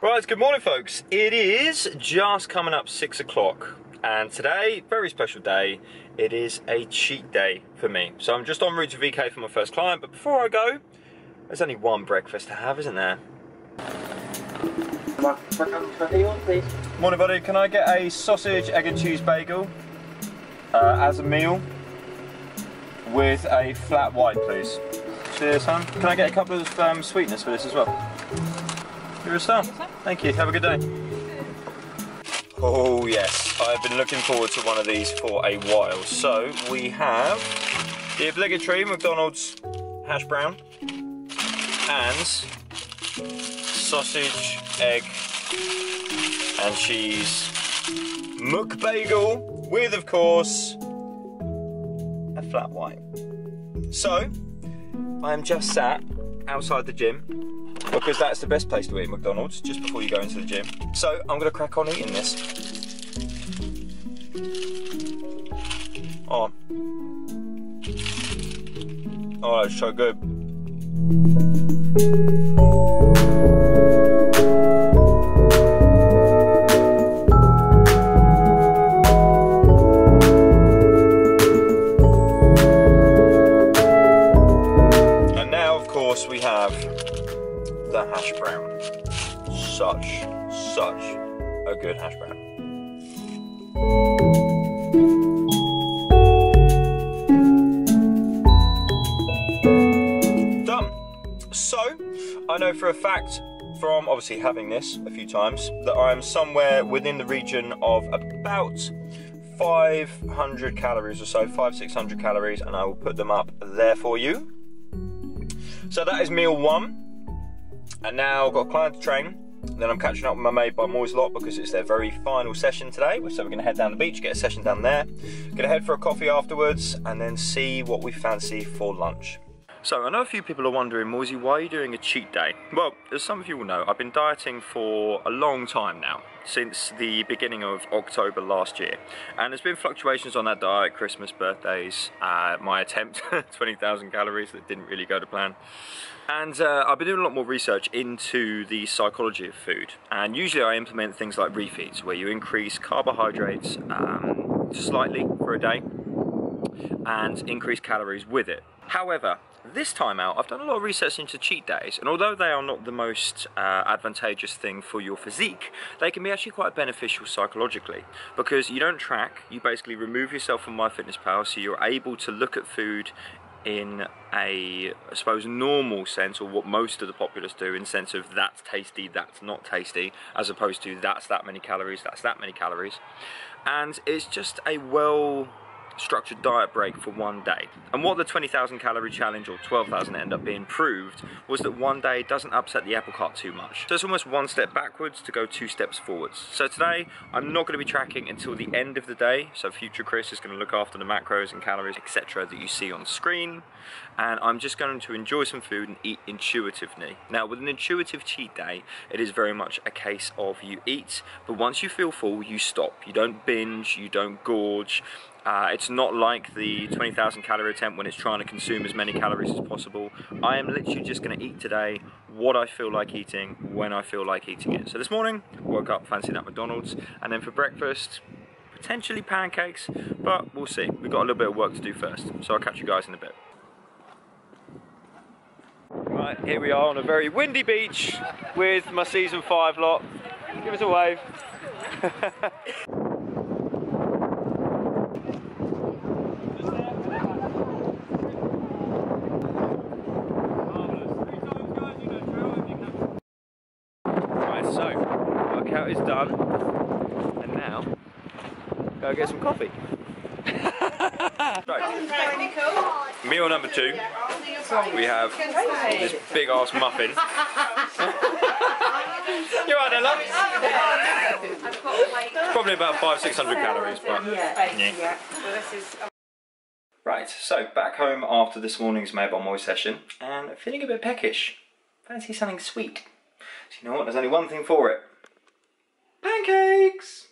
Right, good morning folks. It is just coming up six o'clock and today, very special day, it is a cheat day for me. So I'm just on route to VK for my first client, but before I go, there's only one breakfast to have, isn't there? Morning buddy, can I get a sausage, egg and cheese bagel uh, as a meal with a flat white please? Cheers, Sam. Can I get a couple of um, sweetness for this as well? You're a star. Thank you. Have a good day. Oh yes, I've been looking forward to one of these for a while. So we have the obligatory McDonald's hash brown and sausage, egg and cheese McBagel with of course a flat white. So I am just sat outside the gym because that's the best place to eat McDonald's just before you go into the gym. So I'm gonna crack on eating this. Oh. Oh, that's so good. Obviously having this a few times that I'm somewhere within the region of about 500 calories or so, five, 600 calories, and I will put them up there for you. So that is meal one. And now I've got a client to train. Then I'm catching up with my mate by Moy's Lot because it's their very final session today. So we're going to head down the beach, get a session down there, gonna head for a coffee afterwards, and then see what we fancy for lunch. So I know a few people are wondering, Moisey, why are you doing a cheat day? Well, as some of you will know, I've been dieting for a long time now, since the beginning of October last year. And there's been fluctuations on that diet, Christmas, birthdays, uh, my attempt, 20,000 calories that didn't really go to plan. And uh, I've been doing a lot more research into the psychology of food. And usually I implement things like refeeds, where you increase carbohydrates um, slightly for a day and increase calories with it. However, this time out, I've done a lot of research into cheat days, and although they are not the most uh, advantageous thing for your physique, they can be actually quite beneficial psychologically because you don't track, you basically remove yourself from MyFitnessPal, so you're able to look at food in a, I suppose, normal sense, or what most of the populace do, in sense of that's tasty, that's not tasty, as opposed to that's that many calories, that's that many calories. And it's just a well structured diet break for one day. And what the 20,000 calorie challenge or 12,000 ended up being proved was that one day doesn't upset the apple cart too much. So it's almost one step backwards to go two steps forwards. So today I'm not going to be tracking until the end of the day. So future Kris is going to look after the macros and calories etc that you see on screen and I'm just going to enjoy some food and eat intuitively. Now with an intuitive cheat day it is very much a case of you eat but once you feel full you stop. You don't binge, you don't gorge, uh, it's not like the 20,000 calorie attempt when it's trying to consume as many calories as possible. I am literally just going to eat today what I feel like eating when I feel like eating it. So this morning, woke up fancying that McDonald's, and then for breakfast, potentially pancakes, but we'll see. We've got a little bit of work to do first, so I'll catch you guys in a bit. Right, here we are on a very windy beach with my season 5 lot. Give us a wave. Right, so workout is done, and now go get some coffee. right. Meal number two. We have this big ass muffin. you alright there, love? It's probably about five, six hundred calories, but yeah. Right, so back home after this morning's Made by session, and feeling a bit peckish. Fancy something sweet. So you know what, there's only one thing for it. Pancakes!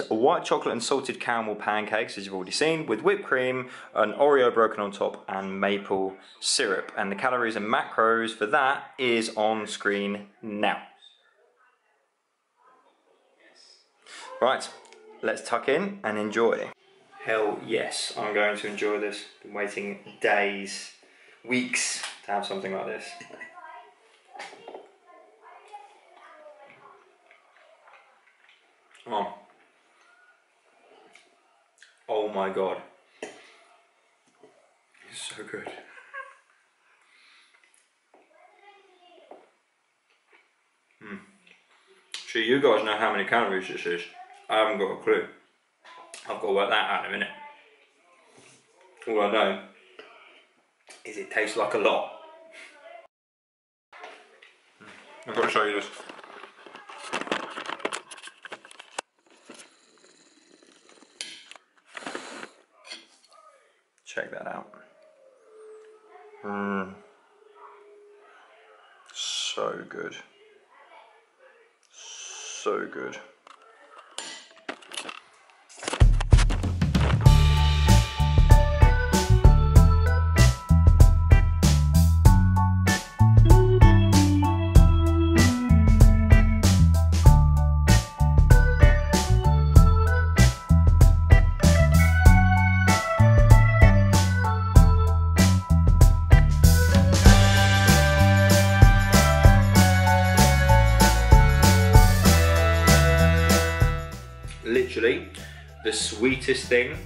Is white chocolate and salted caramel pancakes, as you've already seen, with whipped cream, an Oreo broken on top, and maple syrup. And the calories and macros for that is on screen now. Right, let's tuck in and enjoy. Hell yes, I'm going to enjoy this. Been waiting days, weeks to have something like this. Oh. Oh my god. It's so good. Hmm. See, you guys know how many calories this is. I haven't got a clue. I've got to work that out in a minute. All I know is it tastes like a lot. I've got to show you this. Check that out. Mmm. So good. So good. The sweetest thing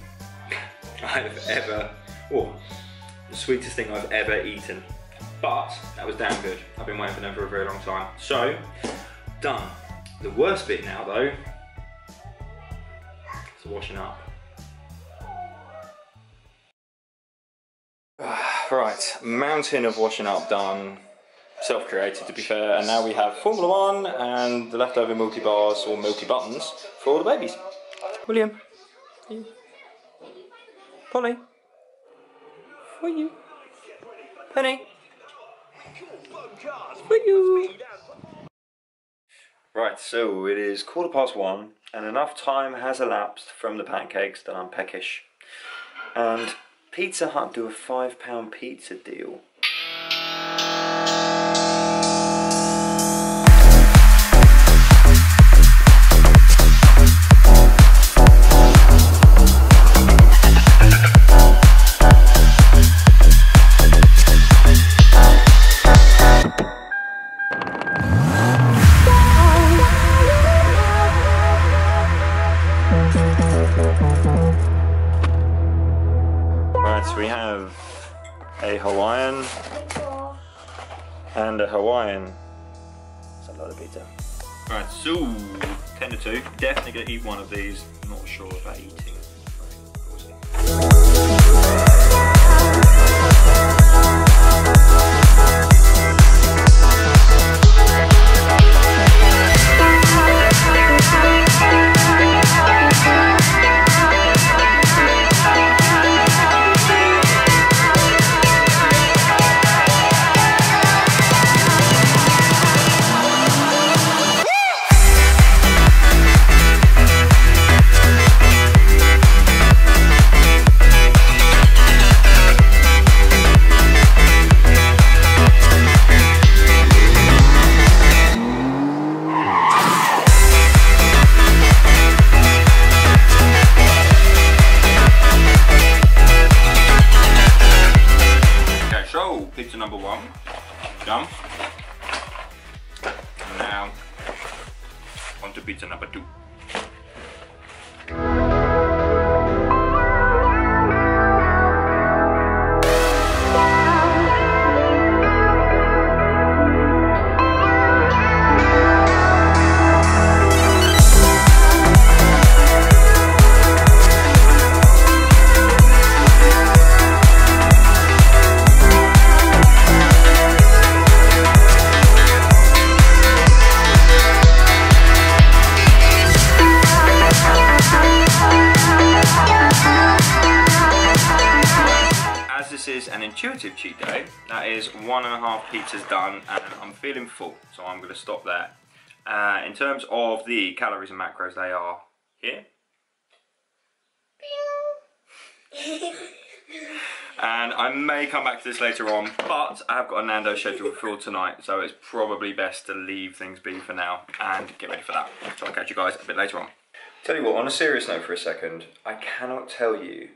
I've ever, oh, the sweetest thing I've ever eaten. But that was damn good. I've been waiting for them for a very long time. So, done. The worst bit now though, is washing up. right, mountain of washing up done. Self-created to be fair, and now we have Formula One and the leftover Milky Bars or Milky Buttons for all the babies. William. Polly. For you. Penny. For you. Right, so it is quarter past one, and enough time has elapsed from the pancakes that I'm peckish. And Pizza Hut do a £5 pizza deal. Half pizzas done and I'm feeling full, so I'm going to stop there Uh, in terms of the calories and macros, they are here. and I may come back to this later on, but I have got a Nando schedule for tonight, so it's probably best to leave things be for now and get ready for that. So I'll catch you guys a bit later on. Tell you what, on a serious note for a second, I cannot tell you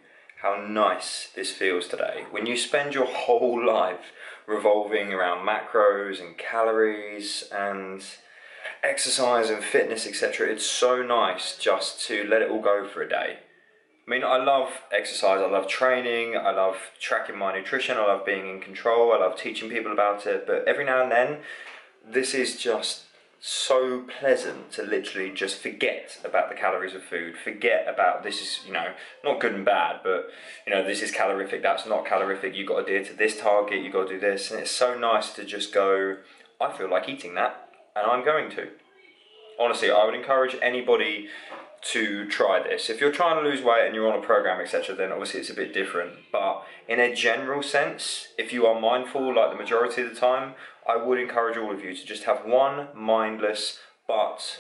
how nice this feels today. When you spend your whole life revolving around macros and calories and exercise and fitness, etc., it's so nice just to let it all go for a day. I mean, I love exercise, I love training, I love tracking my nutrition, I love being in control, I love teaching people about it, but every now and then, this is just so pleasant to literally just forget about the calories of food, forget about this is, you know, not good and bad, but, you know, this is calorific, that's not calorific, you've got to adhere to this target, you've got to do this, and it's so nice to just go, I feel like eating that, and I'm going to. Honestly, I would encourage anybody to try this. If you're trying to lose weight and you're on a program, etc., then obviously it's a bit different. But in a general sense, if you are mindful, like the majority of the time, I would encourage all of you to just have one mindless but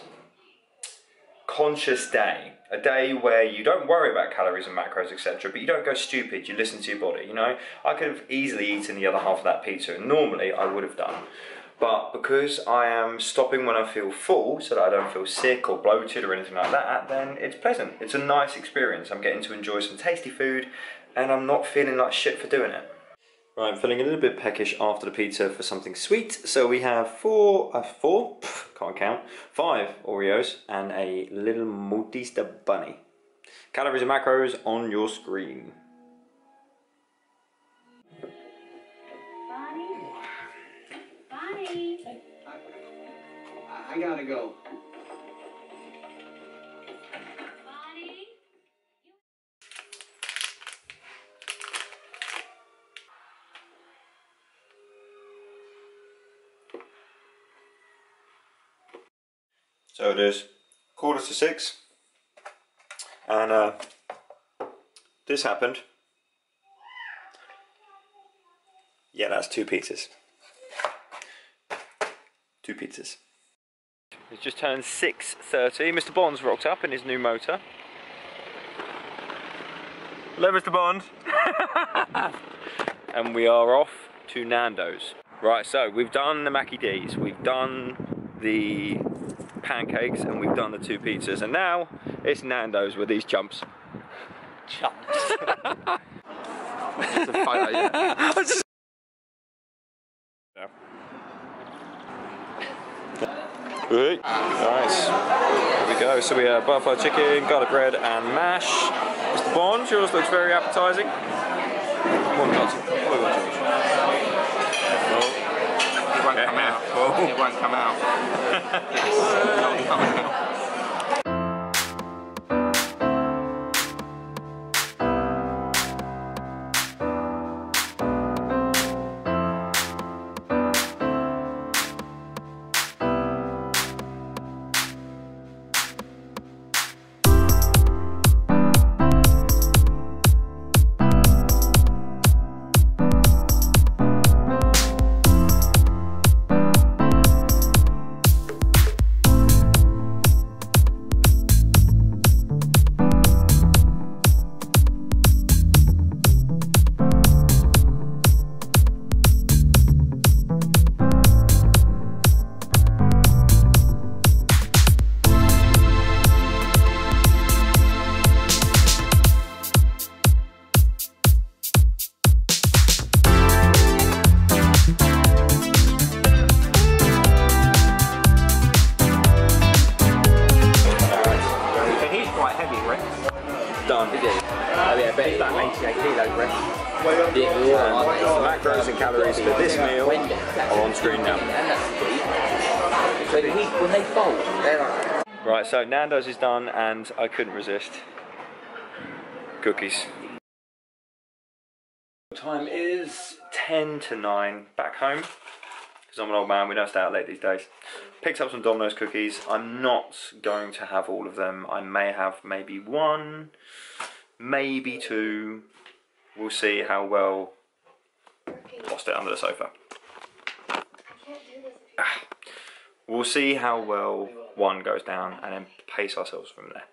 conscious day. A day where you don't worry about calories and macros, etc., but you don't go stupid, you listen to your body. You know, I could have easily eaten the other half of that pizza, and normally I would have done. But because I am stopping when I feel full, so that I don't feel sick or bloated or anything like that, then it's pleasant. It's a nice experience. I'm getting to enjoy some tasty food, and I'm not feeling like shit for doing it. Right, I'm feeling a little bit peckish after the pizza for something sweet. So we have four, uh, four, Pff, can't count, five Oreos and a little Malteser bunny. Calories and macros on your screen. I gotta go. So it is quarter to six, and uh, this happened. Yeah, that's two pizzas. Two pizzas. It's just turned 6.30. Mr. Bond's rocked up in his new motor. Hello, Mr. Bond. and we are off to Nando's. Right, so we've done the Mackie D's, we've done the pancakes, and we've done the two pizzas, and now it's Nando's with these chumps. Chumps. It's a photo, yeah. Right. Nice. There we go. So we have butterfly chicken, garlic bread, and mash. Mr. Bond, yours looks very appetising. One cut. What we got, George? It won't come out. Oh. It won't come out. It's not coming out. Calories for this meal are on screen now. Right, so Nando's is done, and I couldn't resist. Cookies. Time is 10 to 9 back home because I'm an old man, we don't stay out late these days. Picked up some Domino's cookies. I'm not going to have all of them. I may have maybe one, maybe two. We'll see how well. Lost it under the sofa. We'll see how well one goes down and then pace ourselves from there.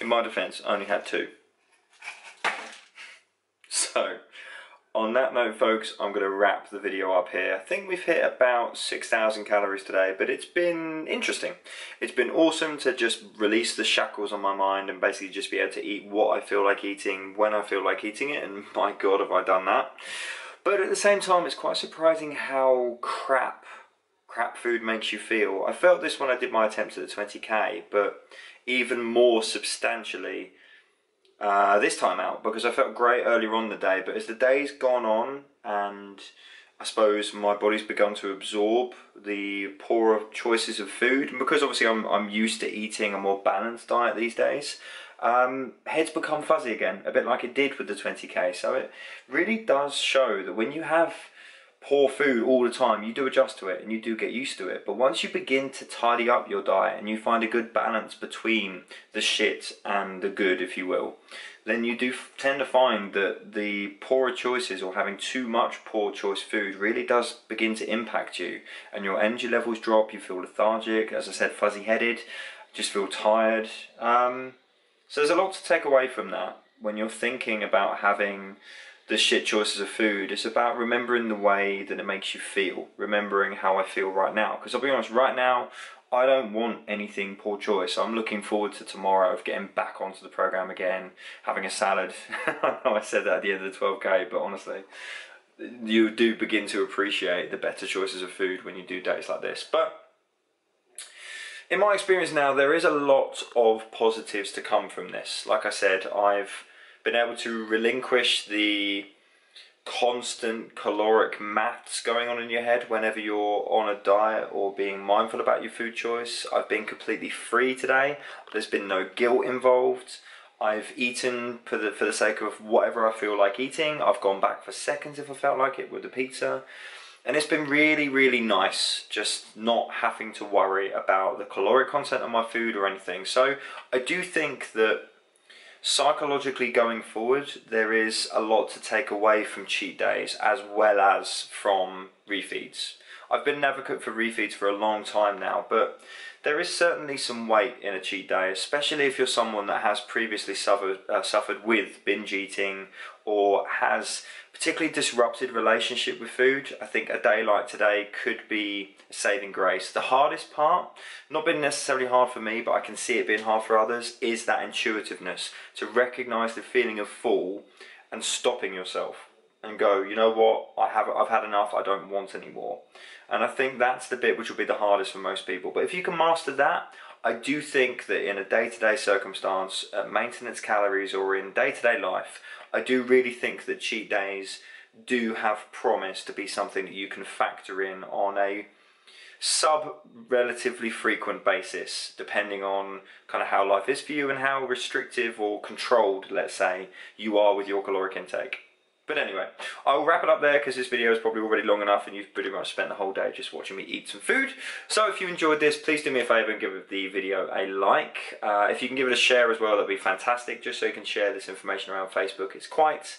In my defense, I only had two. So, on that note, folks, I'm going to wrap the video up here. I think we've hit about 6,000 calories today, but it's been interesting. It's been awesome to just release the shackles on my mind and basically just be able to eat what I feel like eating when I feel like eating it, and my god, have I done that. But at the same time, it's quite surprising how crap crap food makes you feel. I felt this when I did my attempts at the 20k, but even more substantially uh, this time out because I felt great earlier on the day. But as the day's gone on and I suppose my body's begun to absorb the poorer choices of food, and because obviously I'm, I'm used to eating a more balanced diet these days, um, heads become fuzzy again, a bit like it did with the 20k. So it really does show that when you have poor food all the time, you do adjust to it and you do get used to it. But once you begin to tidy up your diet and you find a good balance between the shit and the good, if you will, then you do tend to find that the poorer choices or having too much poor choice food really does begin to impact you and your energy levels drop, you feel lethargic, as I said, fuzzy headed, just feel tired. Um, so there's a lot to take away from that when you're thinking about having the shit choices of food. It's about remembering the way that it makes you feel, remembering how I feel right now. Because I'll be honest, right now, I don't want anything poor choice. I'm looking forward to tomorrow of getting back onto the program again, having a salad. I know I said that at the end of the 12k, but honestly, you do begin to appreciate the better choices of food when you do days like this. But in my experience now, there is a lot of positives to come from this. Like I said, I've been able to relinquish the constant caloric maths going on in your head whenever you're on a diet or being mindful about your food choice. I've been completely free today. There's been no guilt involved. I've eaten for the for the sake of whatever I feel like eating. I've gone back for seconds if I felt like it with the pizza. And it's been really, really nice just not having to worry about the caloric content of my food or anything. So I do think that psychologically going forward, there is a lot to take away from cheat days as well as from refeeds. I've been an advocate for refeeds for a long time now, but there is certainly some weight in a cheat day, especially if you're someone that has previously suffered uh, suffered with binge eating or has particularly disrupted relationship with food. I think a day like today could be a saving grace. The hardest part, not been necessarily hard for me, but I can see it being hard for others, is that intuitiveness to recognize the feeling of full and stopping yourself and go, you know what, I have I've had enough, I don't want any more. And I think that's the bit which will be the hardest for most people. But if you can master that, I do think that in a day-to-day circumstance, uh, maintenance calories or in day-to-day life, I do really think that cheat days do have promise to be something that you can factor in on a sub relatively frequent basis, depending on kind of how life is for you and how restrictive or controlled, let's say, you are with your caloric intake. But anyway, I'll wrap it up there because this video is probably already long enough and you've pretty much spent the whole day just watching me eat some food. So if you enjoyed this, please do me a favour and give the video a like. Uh, if you can give it a share as well, that'd be fantastic, just so you can share this information around Facebook. It's quite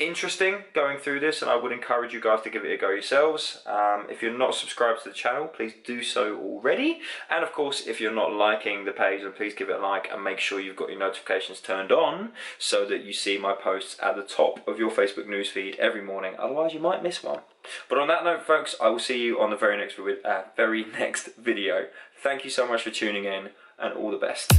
interesting going through this and I would encourage you guys to give it a go yourselves. Um, if you're not subscribed to the channel, please do so already. And of course, if you're not liking the page, then please give it a like and make sure you've got your notifications turned on so that you see my posts at the top of your Facebook newsfeed every morning. Otherwise, you might miss one. But on that note, folks, I will see you on the very next, uh, very next video. Thank you so much for tuning in and all the best.